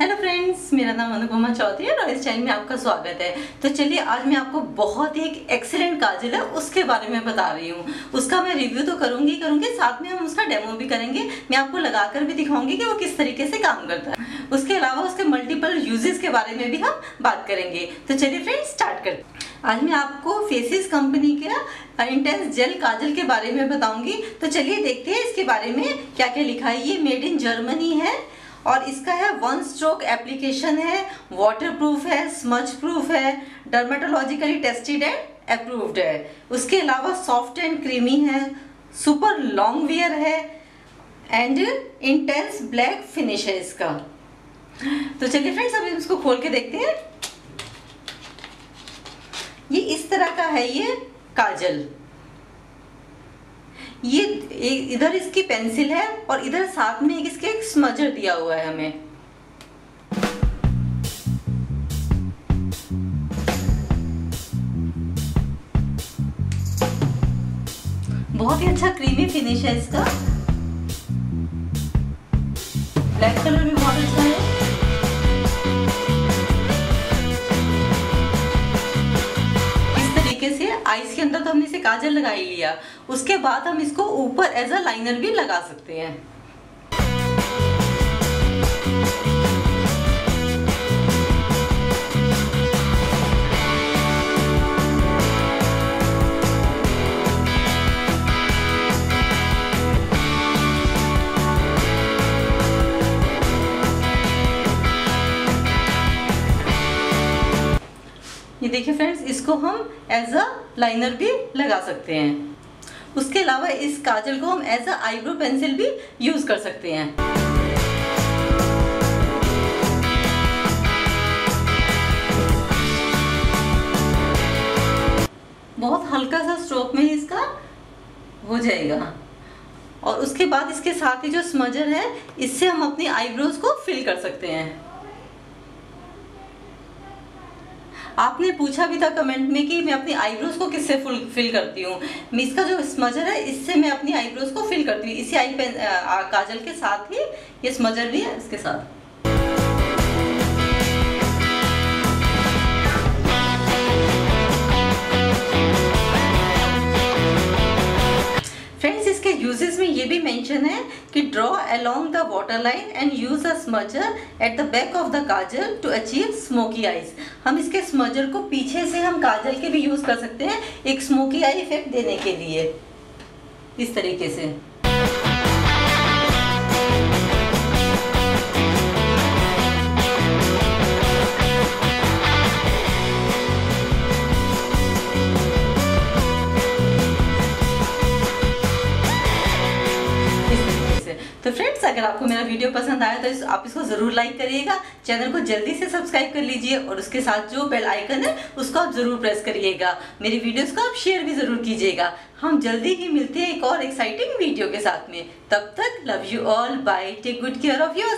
Hello friends मेरा नाम अनुपमा चौधरी है और इस चैनल में आपका स्वागत है। तो चलिए, आज मैं आपको बहुत ही एक एक्सीलेंट काजल है, उसके बारे में बता रही हूँ। उसका मैं रिव्यू तो करूँगी करूँगी, साथ में हम उसका डेमो भी करेंगे। मैं आपको लगाकर भी दिखाऊँगी कि वो किस तरीके से काम करता है। उसके अलावा उसके मल्टीपल यूजेस के बारे में भी हम बात करेंगे। तो चलिए फ्रेंड्स स्टार्ट करते आज मैं आपको फेसिस कंपनी के इंटेंस जेल काजल के बारे में बताऊँगी। तो चलिए देखते हैं इसके बारे में क्या क्या लिखा है। ये मेड इन जर्मनी है। और इसका है वन स्ट्रोक एप्लीकेशन है वाटर प्रूफ है स्मच प्रूफ है डर्माटोलॉजिकली टेस्टेड एंड अप्रूव्ड है। उसके अलावा सॉफ्ट एंड क्रीमी है सुपर लॉन्ग वियर है एंड इंटेंस ब्लैक फिनिश है इसका। तो चलिए फ्रेंड्स अभी इसको खोल के देखते हैं। ये इस तरह का है ये काजल। ये इधर इसकी पेंसिल है और इधर साथ में एक इसके एक स्मजर दिया हुआ है हमें। बहुत ही अच्छा क्रीमी फिनिश है इसका। ब्लैक कलर भी बहुत अच्छा आईज के अंदर तो हमने इसे काजल लगा ही लिया। उसके बाद हम इसको ऊपर एज अ लाइनर भी लगा सकते हैं। देखिए फ्रेंड्स इसको हम एज अ लाइनर भी लगा सकते हैं। उसके अलावा इस काजल को हम एज अ आईब्रो पेंसिल भी यूज़ कर सकते हैं। बहुत हल्का सा स्ट्रोक में ही इसका हो जाएगा। और उसके बाद इसके साथ ही जो स्मजर है, इससे हम अपनी आईब्रोज को फिल कर सकते हैं। आपने पूछा भी था कमेंट में कि मैं अपनी आईब्रोज को किससे फुल फिल करती हूँ? इसका जो स्मजर है, इससे मैं अपनी आईब्रोज को फिल करती हूँ। इसी आई पेन काजल के साथ ही ये स्मजर भी है इसके साथ। यूजेस में ये भी मेंशन है कि draw along the water line and use a smudger at the back of the kajal to achieve smoky eyes हम इसके स्मजर को पीछे से हम काजल के भी यूज़ कर सकते हैं एक स्मोकी आई इफ़ेक्ट देने के लिए। इस तरीके से। तो फ्रेंड्स अगर आपको मेरा वीडियो पसंद आया तो इस, आप इसको ज़रूर लाइक करिएगा। चैनल को जल्दी से सब्सक्राइब कर लीजिए और उसके साथ जो बेल आइकन है उसको आप ज़रूर प्रेस करिएगा। मेरी वीडियोस को आप शेयर भी ज़रूर कीजिएगा। हम जल्दी ही मिलते हैं एक और एक्साइटिंग वीडियो के साथ में। तब तक love you all bye take good care of your